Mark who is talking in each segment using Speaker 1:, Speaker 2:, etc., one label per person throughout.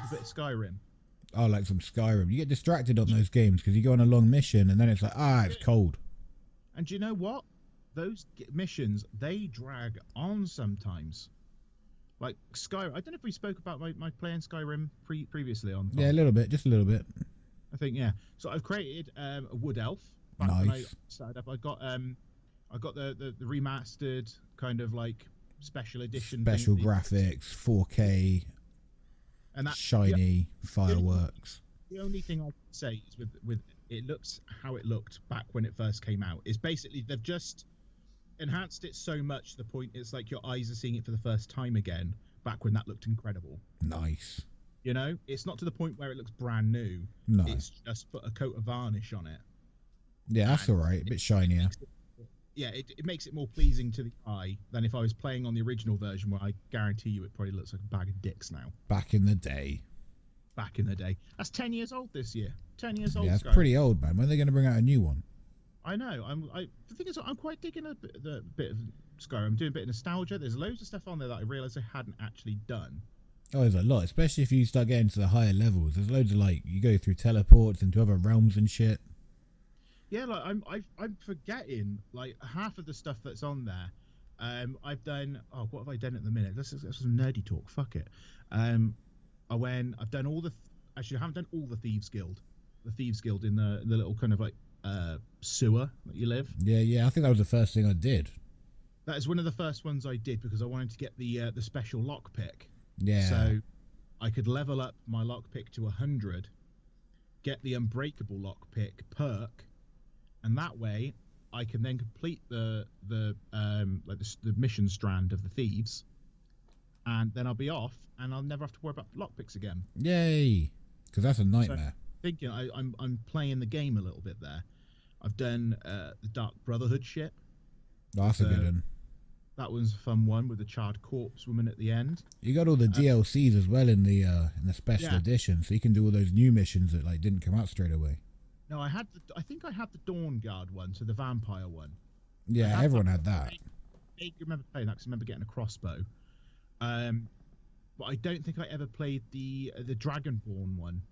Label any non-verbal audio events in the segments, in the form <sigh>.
Speaker 1: up a bit of Skyrim.
Speaker 2: Oh, like some Skyrim. You get distracted on those games because you go on a long mission and then it's like, ah, it's cold.
Speaker 1: And do you know what? Those g- missions they drag on sometimes. Like Skyrim, I don't know if we spoke about my, my playing Skyrim pre- previously on.
Speaker 2: Yeah, a little bit, just a little bit.
Speaker 1: I think yeah. So I've created um, a wood elf. Back when I
Speaker 2: Nice.
Speaker 1: started up, I got um, I got the, the the remastered kind of like special edition.
Speaker 2: Special
Speaker 1: that-
Speaker 2: graphics, 4K,
Speaker 1: and that
Speaker 2: shiny fireworks.
Speaker 1: the only thing I can say is with with it looks how it looked back when it first came out is basically they've just enhanced it so much to the point it's like your eyes are seeing it for the first time again back when that looked incredible
Speaker 2: Nice.
Speaker 1: you know it's not to the point where it looks brand new
Speaker 2: No.
Speaker 1: it's just put a coat of varnish on it
Speaker 2: Yeah, that's all right. A bit shinier.
Speaker 1: Yeah it, it makes it more pleasing to the eye than if i was playing on the original version where i guarantee you it probably looks like a bag of dicks now
Speaker 2: Back in the day.
Speaker 1: back in the day that's 10 years old this year 10 years old
Speaker 2: Yeah, it's pretty old, man. When are they going to bring out a new one?
Speaker 1: I know. I'm. I, the thing is, I'm quite digging a bit, the bit of Skyrim. I'm doing a bit of nostalgia. There's loads of stuff on there that I realised I hadn't actually done.
Speaker 2: Oh, there's a lot, especially if you start getting to the higher levels. There's loads of like you go through teleports into other realms and shit.
Speaker 1: Yeah, like I'm. I've, I'm forgetting like half of the stuff that's on there. Um, I've done. Oh, what have I done at the minute? This is, this is some nerdy talk. Fuck it. Um, I went. I've done all the. Th- actually, I haven't done all the thieves guild. The thieves guild in the the little kind of like uh sewer that you live.
Speaker 2: Yeah, yeah. I think that was the first thing I did.
Speaker 1: That is one of the first ones I did because I wanted to get the uh, the special lockpick.
Speaker 2: Yeah.
Speaker 1: So I could level up my lockpick to 100, get the unbreakable lockpick perk, and that way I can then complete the the um like the, the mission strand of the thieves, and then I'll be off, and I'll never have to worry about lockpicks again.
Speaker 2: Yay! Because that's a nightmare.
Speaker 1: Thinking I, I'm I'm playing the game a little bit there. I've done uh, the Dark Brotherhood shit.
Speaker 2: Oh, that's a good one.
Speaker 1: That was a fun one with the charred corpse woman at the end.
Speaker 2: You got all the DLCs as well in the uh in the special
Speaker 1: Yeah.
Speaker 2: edition, so you can do all those new missions that like didn't come out straight away.
Speaker 1: No, I had the I think I had the Dawnguard one, so the vampire one.
Speaker 2: Yeah,
Speaker 1: had
Speaker 2: everyone had that.
Speaker 1: I remember playing that 'cause I remember getting a crossbow. Um, but I don't think I ever played the uh, the Dragonborn one.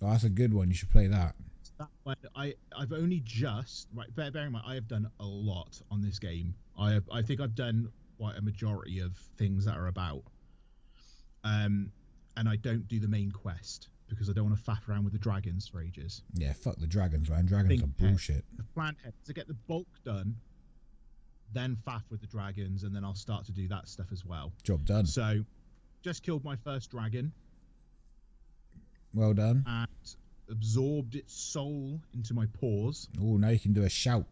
Speaker 2: Oh, that's a good one. You should play that.
Speaker 1: That one I I've only just right. Bear, bear in mind, I have done a lot on this game. I have, I think I've done quite a majority of things that are about. Um, and I don't do the main quest because I don't want to faff around with the dragons for ages.
Speaker 2: Yeah, fuck the dragons, man. Dragons
Speaker 1: Think
Speaker 2: are bullshit.
Speaker 1: The plan head to get the bulk done, then faff with the dragons, and then I'll start to do that stuff as well.
Speaker 2: Job done.
Speaker 1: So, just killed my first dragon
Speaker 2: Well done.
Speaker 1: and absorbed its soul into my paws.
Speaker 2: Oh, now you can do a shout.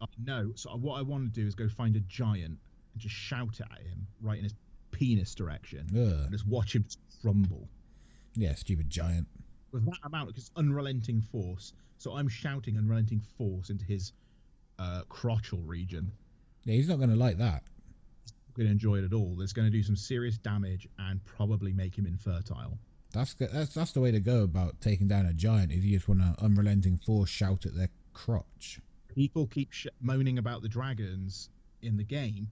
Speaker 1: Oh, I know. So uh, what I want to do is go find a giant and just shout at him right in his penis direction, and
Speaker 2: Ugh.
Speaker 1: just watch him just crumble
Speaker 2: Yeah, stupid giant.
Speaker 1: with that amount of unrelenting force. So I'm shouting unrelenting force into his uh, crotchal region.
Speaker 2: Yeah, he's not gonna like that.
Speaker 1: He's not going to enjoy it at all. It's going to do some serious damage and probably make him infertile.
Speaker 2: That's that's that's the way to go about taking down a giant. Is you just want to unrelenting force shout at their crotch.
Speaker 1: people keep sh- moaning about the dragons in the game.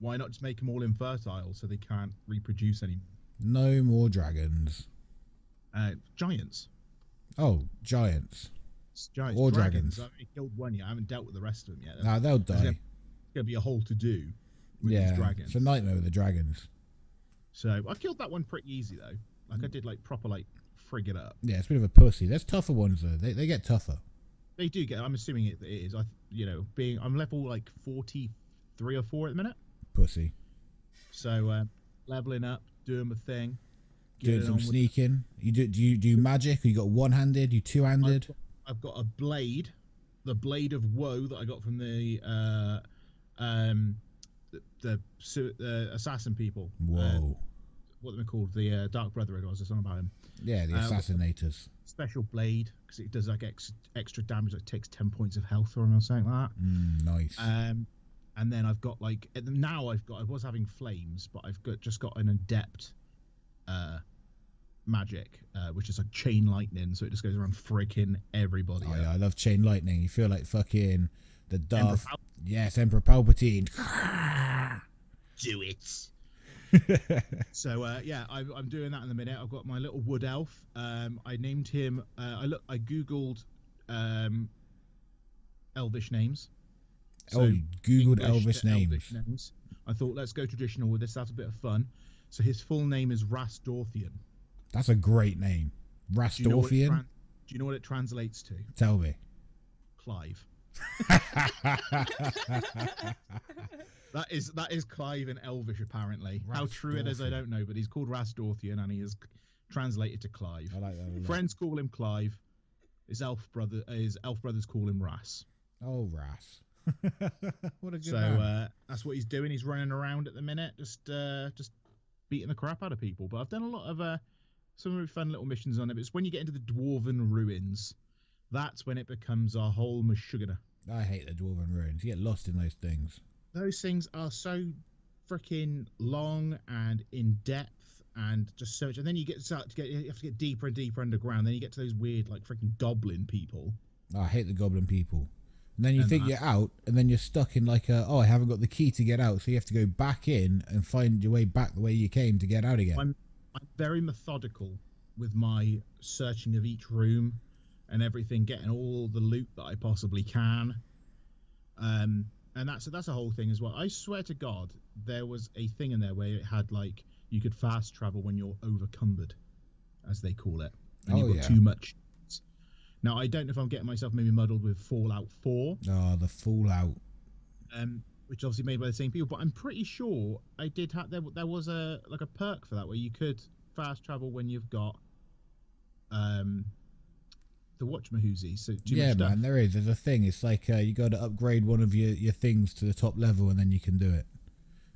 Speaker 1: Why not just make them all infertile so they can't reproduce anymore?
Speaker 2: No more dragons.
Speaker 1: Uh, giants.
Speaker 2: Oh, giants.
Speaker 1: It's giants.
Speaker 2: Or
Speaker 1: dragons.
Speaker 2: dragons.
Speaker 1: I've only killed one yet. I haven't dealt with the rest of them yet.
Speaker 2: Nah, they'll die.
Speaker 1: going to be a whole to do with
Speaker 2: Yeah,
Speaker 1: these dragons.
Speaker 2: it's a nightmare with the dragons.
Speaker 1: So I killed that one pretty easy though. Like I did like proper like frig it up.
Speaker 2: Yeah, it's a bit of a pussy. There's tougher ones though. They they get tougher.
Speaker 1: They do get. I'm assuming it, it is. I you know being I'm level like 43 or four at the minute.
Speaker 2: Pussy.
Speaker 1: So uh, leveling up, doing my thing.
Speaker 2: Doing some
Speaker 1: with
Speaker 2: sneaking. You do do you do magic? Or you got one handed? You two handed?
Speaker 1: I've got, I've got a blade, the blade of woe that I got from the uh, um, the, the, assassin people. Uh,
Speaker 2: Whoa.
Speaker 1: what they're called, the uh, Dark Brotherhood. Was on about him.
Speaker 2: yeah, the
Speaker 1: uh,
Speaker 2: assassinators.
Speaker 1: Special blade because it does like ex- extra damage. It takes ten points of health or something like that.
Speaker 2: Mm, nice.
Speaker 1: Um, and then I've got like now I've got I was having flames, but I've got just got an adept uh, magic, uh, which is like chain lightning, so it just goes around freaking everybody.
Speaker 2: oh yeah, I love chain lightning. You feel like fucking the
Speaker 1: Emperor
Speaker 2: Darth.
Speaker 1: Pal-
Speaker 2: Yes, Emperor Palpatine.
Speaker 1: do it. <laughs> so uh, yeah, I, I'm doing that in a minute. I've got my little wood elf. Um, I named him. Uh, I look. I googled um, elvish names.
Speaker 2: Oh, googled Elvis names.
Speaker 1: Elvish names. I thought let's go traditional with this. That's a bit of fun. So his full name is Rasdorthian.
Speaker 2: That's a great name.
Speaker 1: Do you know what it
Speaker 2: Rastorfian.
Speaker 1: tran- do you know what it translates to?
Speaker 2: Tell me.
Speaker 1: Clive. <laughs> <laughs> That is that is Clive in Elvish apparently. How true it is, I don't know, but he's called Rasdorthian and he is translated to Clive.
Speaker 2: I like that a lot.
Speaker 1: Friends call him Clive. His elf brother, his elf brothers call him Ras.
Speaker 2: Oh, Ras. <laughs> what a good
Speaker 1: So uh, that's what he's doing. He's running around at the minute, just uh, just beating the crap out of people. But I've done a lot of uh, some really fun little missions on it. But it's when you get into the dwarven ruins, that's when it becomes a whole mashugana.
Speaker 2: I hate the Dwarven Ruins. You get lost in those things.
Speaker 1: Those things are so freaking long and in depth and just so much. And then you get start to get you have to get deeper and deeper underground. Then you get to those weird like freaking goblin people.
Speaker 2: I hate the Goblin people. And then you
Speaker 1: And
Speaker 2: think you're out, and then you're stuck in like a, oh, I haven't got the key to get out. So you have to go back in and find your way back the way you came to get out again.
Speaker 1: I'm I'm very methodical with my searching of each room and everything, getting all the loot that I possibly can. Um, and that's that's a whole thing as well. I swear to God, there was a thing in there where it had like you could fast travel when you're overcumbered, as they call it, and
Speaker 2: Oh,
Speaker 1: you've got
Speaker 2: yeah.
Speaker 1: too much. Now I don't know if I'm getting myself maybe muddled with Fallout 4,
Speaker 2: oh, the Fallout.
Speaker 1: um, which obviously made by the same people, but I'm pretty sure I did have there. There was a like a perk for that where you could fast travel when you've got um the Watchmahoozies. So too
Speaker 2: yeah, man, there is. There's a thing. It's like uh, you got to upgrade one of your, your things to the top level, and then you can do it.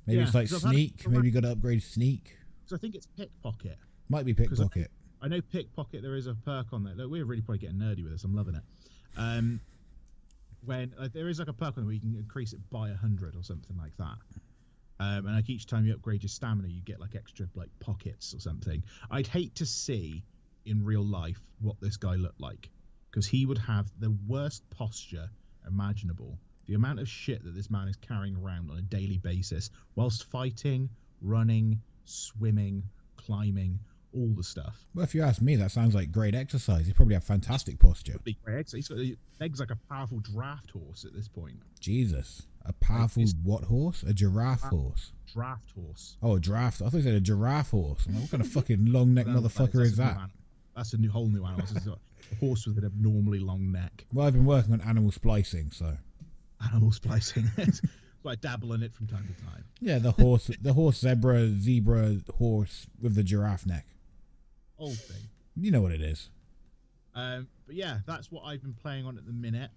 Speaker 2: Maybe
Speaker 1: Yeah,
Speaker 2: it's like
Speaker 1: had
Speaker 2: sneak. Maybe you got to upgrade sneak.
Speaker 1: So I think it's pickpocket.
Speaker 2: Might be pickpocket.
Speaker 1: I know pickpocket. There is a perk on there. Look, we're really probably getting nerdy with this. I'm loving it. Um, when uh, there is like a perk on where you can increase it by hundred or something like that. Um, and like each time you upgrade your stamina, you get like extra like pockets or something. I'd hate to see in real life what this guy looked like because he would have the worst posture imaginable. The amount of shit that this man is carrying around on a daily basis whilst fighting, running, swimming, climbing, all the stuff.
Speaker 2: Well, if you ask me, that sounds like great exercise. You probably have fantastic posture.
Speaker 1: Big legs. He's got legs like a powerful draft horse at this point.
Speaker 2: Jesus, a powerful
Speaker 1: it's-
Speaker 2: what horse? A giraffe horse?
Speaker 1: Draft horse.
Speaker 2: Oh, a draft. I thought you said a giraffe horse. Like, what kind of fucking <laughs> long neck motherfucker
Speaker 1: that's
Speaker 2: is that?
Speaker 1: That's a new whole new animal. It's a horse with an abnormally long neck.
Speaker 2: Well, I've been working on animal splicing, so
Speaker 1: Animal splicing. <laughs> so I dabble in it from time to time.
Speaker 2: yeah, the horse, the horse, zebra, zebra, horse with the giraffe neck
Speaker 1: old thing.
Speaker 2: You know what it is.
Speaker 1: Um, but yeah, that's what I've been playing on at the minute.